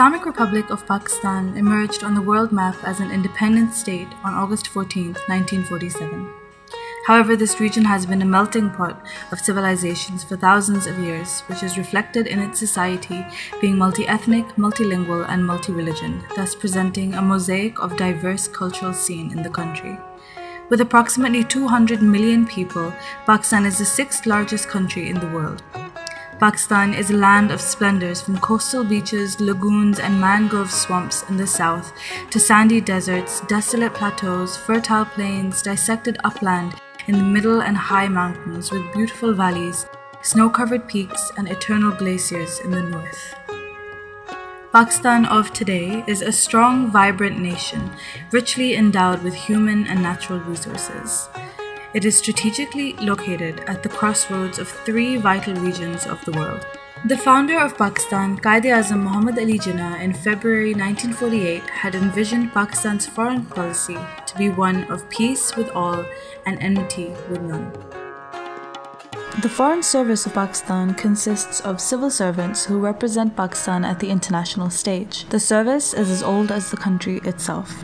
Islamic Republic of Pakistan emerged on the world map as an independent state on August 14, 1947. However, this region has been a melting pot of civilizations for thousands of years, which is reflected in its society being multi ethnic, multilingual, and multi religion, thus presenting a mosaic of diverse cultural scene in the country. With approximately 200 million people, Pakistan is the sixth largest country in the world. Pakistan is a land of splendors from coastal beaches, lagoons, and mangrove swamps in the south to sandy deserts, desolate plateaus, fertile plains, dissected upland in the middle, and high mountains with beautiful valleys, snow covered peaks, and eternal glaciers in the north. Pakistan of today is a strong, vibrant nation, richly endowed with human and natural resources. It is strategically located at the crossroads of three vital regions of the world. The founder of Pakistan, Quaid-e-Azam Muhammad Ali Jinnah, in February 1948 had envisioned Pakistan's foreign policy to be one of peace with all and enmity with none. The Foreign Service of Pakistan consists of civil servants who represent Pakistan at the international stage. The service is as old as the country itself.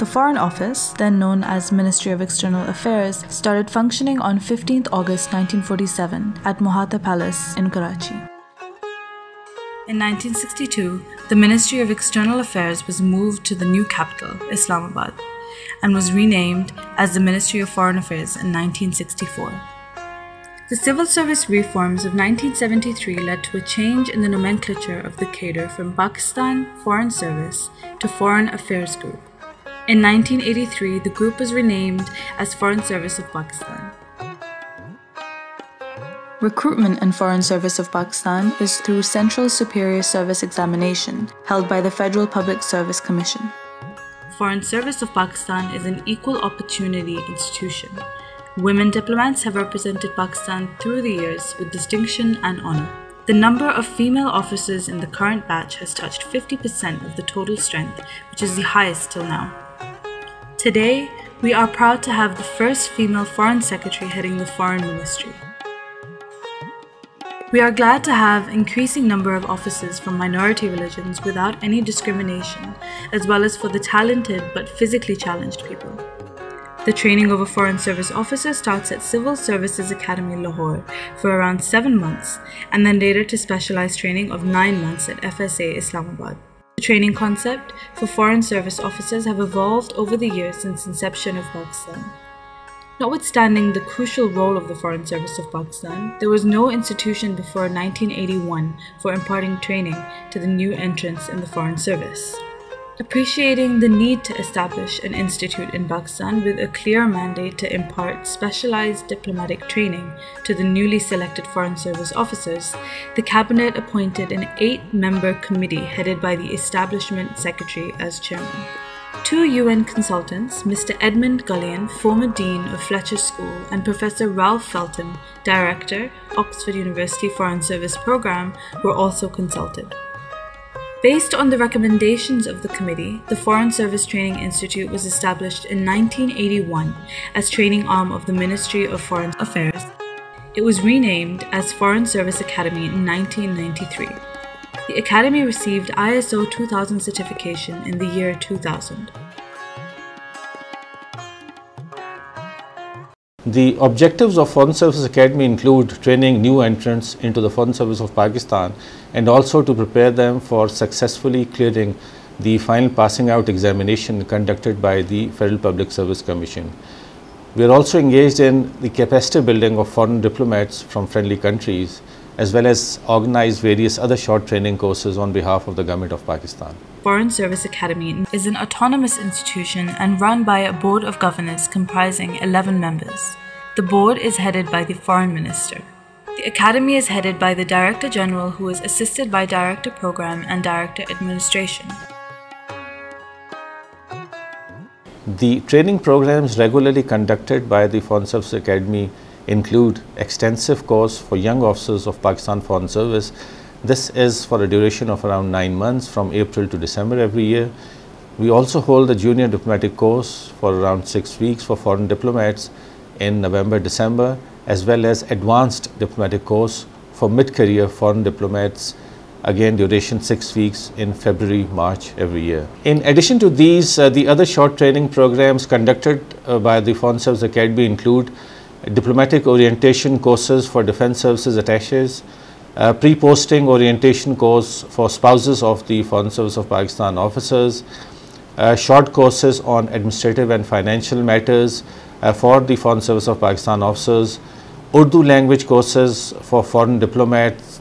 The Foreign Office, then known as Ministry of External Affairs, started functioning on 15th August 1947 at Mohatta Palace in Karachi. In 1962, the Ministry of External Affairs was moved to the new capital, Islamabad, and was renamed as the Ministry of Foreign Affairs in 1964. The civil service reforms of 1973 led to a change in the nomenclature of the cadre from Pakistan Foreign Service to Foreign Affairs Group. In 1983, the group was renamed as Foreign Service of Pakistan. Recruitment in Foreign Service of Pakistan is through Central Superior Service Examination, held by the Federal Public Service Commission. Foreign Service of Pakistan is an equal opportunity institution. Women diplomats have represented Pakistan through the years with distinction and honor. The number of female officers in the current batch has touched 50% of the total strength, which is the highest till now. Today, we are proud to have the first female Foreign Secretary heading the Foreign Ministry. We are glad to have increasing number of officers from minority religions without any discrimination, as well as for the talented but physically challenged people. The training of a Foreign Service officer starts at Civil Services Academy Lahore for around 7 months and then later to specialized training of 9 months at FSA Islamabad. The training concept for foreign service officers have evolved over the years since inception of Pakistan. Notwithstanding the crucial role of the Foreign Service of Pakistan, there was no institution before 1981 for imparting training to the new entrants in the Foreign Service appreciating the need to establish an institute in Pakistan with a clear mandate to impart specialized diplomatic training to the newly selected Foreign Service officers, the Cabinet appointed an eight member committee headed by the Establishment Secretary as chairman. Two UN consultants, Mr. Edmund Gullion, former Dean of Fletcher School, and Professor Ralph Feltham, Director, Oxford University Foreign Service Programme, were also consulted. Based on the recommendations of the committee, the Foreign Service Training Institute was established in 1981 as training arm of the Ministry of Foreign Affairs. It was renamed as Foreign Service Academy in 1993. The Academy received ISO 2000 certification in the year 2000. The objectives of Foreign Service Academy include training new entrants into the Foreign Service of Pakistan and also to prepare them for successfully clearing the final passing out examination conducted by the Federal Public Service Commission. We are also engaged in the capacity building of foreign diplomats from friendly countries as well as organize various other short training courses on behalf of the government of Pakistan. Foreign Service Academy is an autonomous institution and run by a board of governors comprising 11 members. The board is headed by the Foreign Minister. The Academy is headed by the Director General, who is assisted by Director Program and Director Administration. The training programs regularly conducted by the Foreign Service Academy include extensive course for young officers of Pakistan Foreign Service this is for a duration of around 9 months from April to December every year. We also hold the junior diplomatic course for around 6 weeks for foreign diplomats in November, December as well as advanced diplomatic course for mid-career foreign diplomats again duration six weeks in February, March every year. In addition to these, uh, the other short training programs conducted uh, by the Foreign Service Academy include diplomatic orientation courses for defense services attaches, uh, pre-posting orientation course for spouses of the Foreign Service of Pakistan officers, uh, short courses on administrative and financial matters Uh, for the Foreign Service of Pakistan officers, Urdu language courses for foreign diplomats,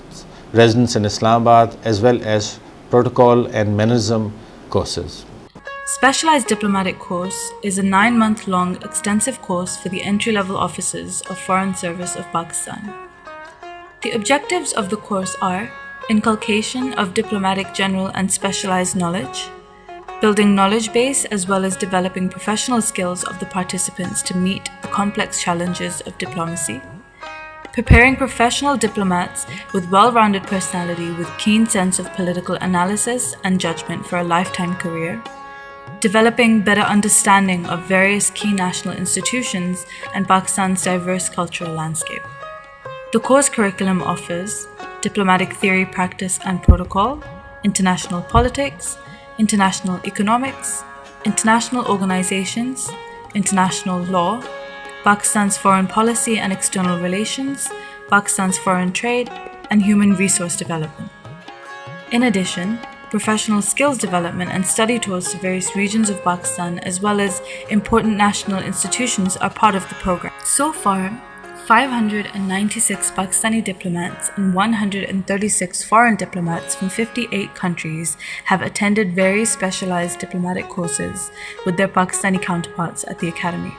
residents in Islamabad, as well as protocol and mannerism courses. Specialized Diplomatic Course is a nine month long extensive course for the entry level officers of Foreign Service of Pakistan. The objectives of the course are inculcation of diplomatic general and specialized knowledge, building knowledge base as well as developing professional skills of the participants to meet the complex challenges of diplomacy, preparing professional diplomats with well-rounded personality with keen sense of political analysis and judgment for a lifetime career, developing better understanding of various key national institutions and Pakistan's diverse cultural landscape. The course curriculum offers diplomatic theory, practice and protocol, international politics, international economics, international organizations, international law, Pakistan's foreign policy and external relations, Pakistan's foreign trade, and human resource development. In addition, professional skills development and study tours to various regions of Pakistan as well as important national institutions are part of the program. So far, 596 Pakistani diplomats and 136 foreign diplomats from 58 countries have attended various specialized diplomatic courses with their Pakistani counterparts at the Academy.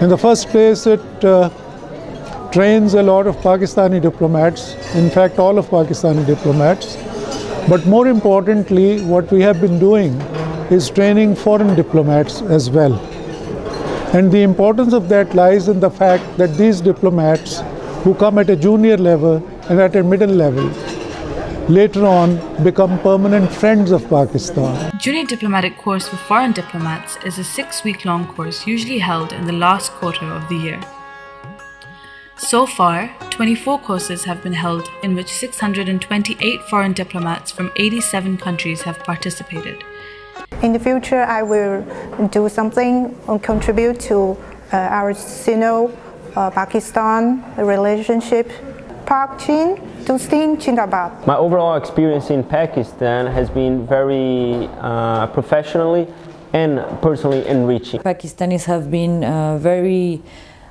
In the first place, it uh, trains a lot of Pakistani diplomats, in fact, all of Pakistani diplomats. But more importantly, what we have been doing is training foreign diplomats as well. And the importance of that lies in the fact that these diplomats who come at a junior level and at a middle level later on become permanent friends of Pakistan. Junior Diplomatic Course for Foreign Diplomats is a six week long course usually held in the last quarter of the year. So far, 24 courses have been held in which 628 foreign diplomats from 87 countries have participated. In the future, I will do something and contribute to uh, our Sino-Pakistan uh, relationship. Pak Chin, Dustin Chindabad. My overall experience in Pakistan has been very uh, professionally and personally enriching. Pakistanis have been uh, very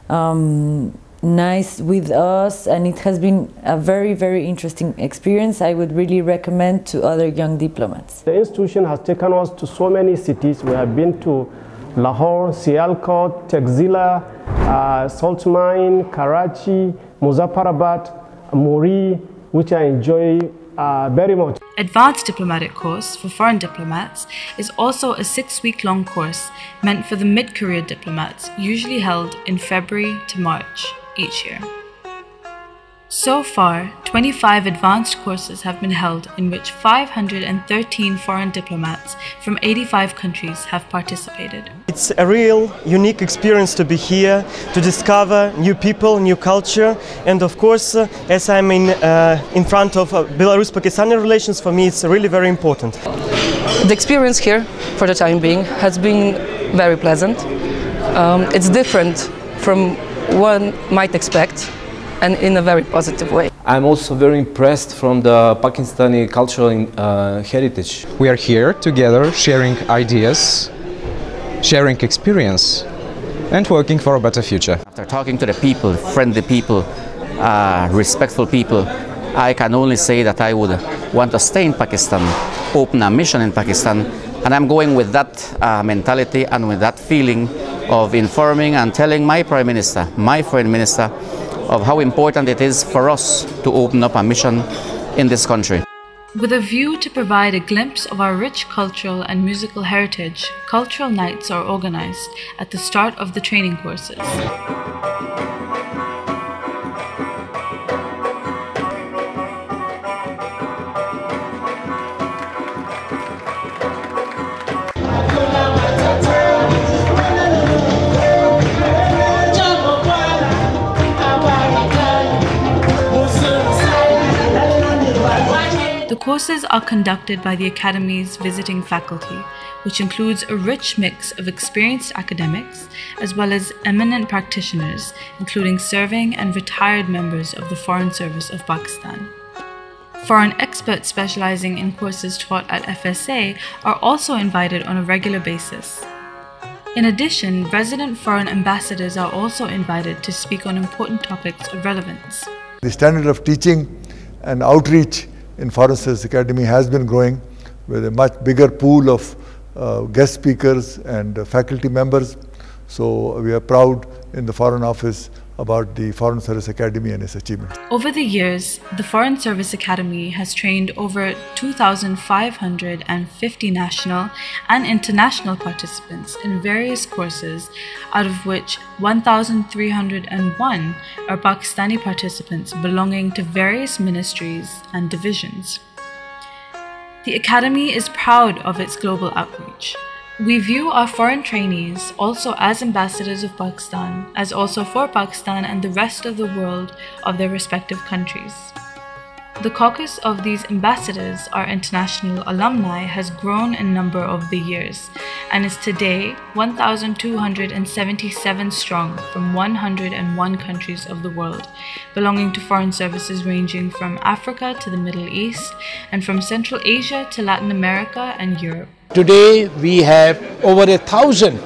um, nice with us and it has been a very very interesting experience I would really recommend to other young diplomats. The institution has taken us to so many cities. We have been to Lahore, Sialkot, Taxila, uh, Salt Mine, Karachi, Muzaffarabad, Murree, which I enjoy uh, very much. Advanced Diplomatic Course for foreign diplomats is also a six week long course meant for the mid career diplomats, usually held in February to March each year. So far, 25 advanced courses have been held in which 513 foreign diplomats from 85 countries have participated. It's a real unique experience to be here, to discover new people, new culture, and of course, uh, as I'm in, uh, in front of uh, Belarus-Pakistani relations, for me it's really very important. The experience here, for the time being, has been very pleasant. Um, it's different from one might expect and in a very positive way. I'm also very impressed from the Pakistani cultural uh, heritage. We are here together sharing ideas, sharing experience and working for a better future. After talking to the people, friendly people, uh, respectful people, I can only say that I would want to stay in Pakistan, open a mission in Pakistan, and I'm going with that uh, mentality and with that feeling of informing and telling my Prime Minister, my Foreign Minister, of how important it is for us to open up a mission in this country. With a view to provide a glimpse of our rich cultural and musical heritage, cultural nights are organized at the start of the training courses. Courses are conducted by the Academy's visiting faculty, which includes a rich mix of experienced academics as well as eminent practitioners, including serving and retired members of the Foreign Service of Pakistan. Foreign experts specializing in courses taught at FSA are also invited on a regular basis. In addition, resident foreign ambassadors are also invited to speak on important topics of relevance. The standard of teaching and outreach in Foreign Service Academy has been growing with a much bigger pool of uh, guest speakers and uh, faculty members. So we are proud in the Foreign Office about the Foreign Service Academy and its achievements. Over the years, the Foreign Service Academy has trained over 2,550 national and international participants in various courses, out of which 1,301 are Pakistani participants belonging to various ministries and divisions. The Academy is proud of its global outreach. We view our foreign trainees also as ambassadors of Pakistan, as also for Pakistan and the rest of the world of their respective countries. The caucus of these ambassadors, our international alumni, has grown in number over the years and is today 1,277 strong from 101 countries of the world, belonging to foreign services ranging from Africa to the Middle East and from Central Asia to Latin America and Europe. Today we have over a thousand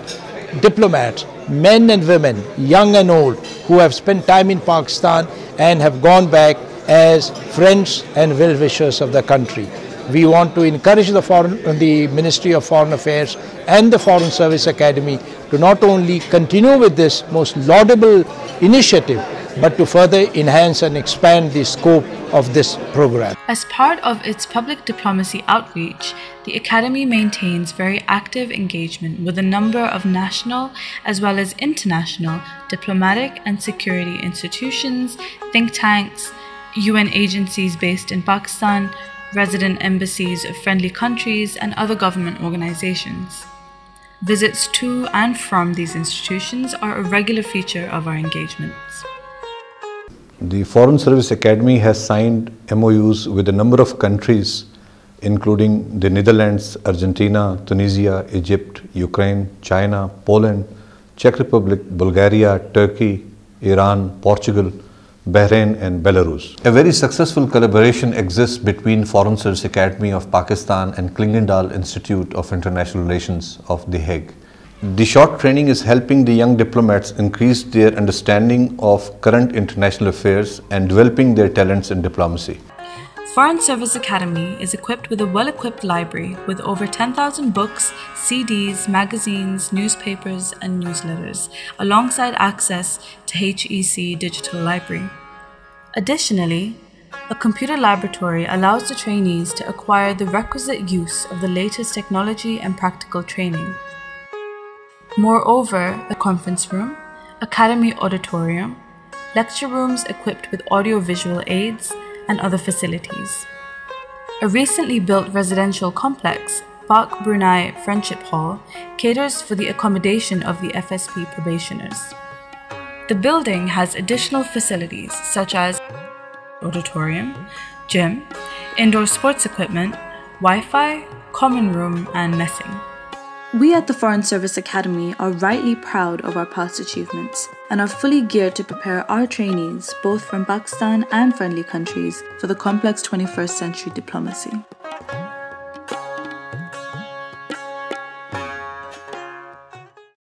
diplomats, men and women, young and old, who have spent time in Pakistan and have gone back as friends and well-wishers of the country. We want to encourage the, foreign, the Ministry of Foreign Affairs and the Foreign Service Academy to not only continue with this most laudable initiative, but to further enhance and expand the scope of this program. As part of its public diplomacy outreach, the Academy maintains very active engagement with a number of national as well as international diplomatic and security institutions, think tanks, UN agencies based in Pakistan, resident embassies of friendly countries, and other government organizations. Visits to and from these institutions are a regular feature of our engagements. The Foreign Service Academy has signed MOUs with a number of countries including the Netherlands, Argentina, Tunisia, Egypt, Ukraine, China, Poland, Czech Republic, Bulgaria, Turkey, Iran, Portugal, Bahrain and Belarus. A very successful collaboration exists between Foreign Service Academy of Pakistan and Clingendael Institute of International Relations of The Hague. The short training is helping the young diplomats increase their understanding of current international affairs and developing their talents in diplomacy. Foreign Service Academy is equipped with a well-equipped library with over 10,000 books, CDs, magazines, newspapers, and newsletters, alongside access to HEC Digital Library. Additionally, a computer laboratory allows the trainees to acquire the requisite use of the latest technology and practical training. Moreover, a conference room, academy auditorium, lecture rooms equipped with audio-visual aids, and other facilities. A recently built residential complex, Pak Brunei Friendship Hall, caters for the accommodation of the FSP probationers. The building has additional facilities such as auditorium, gym, indoor sports equipment, Wi-Fi, common room, and messing. We at the Foreign Service Academy are rightly proud of our past achievements and are fully geared to prepare our trainees, both from Pakistan and friendly countries, for the complex 21st century diplomacy.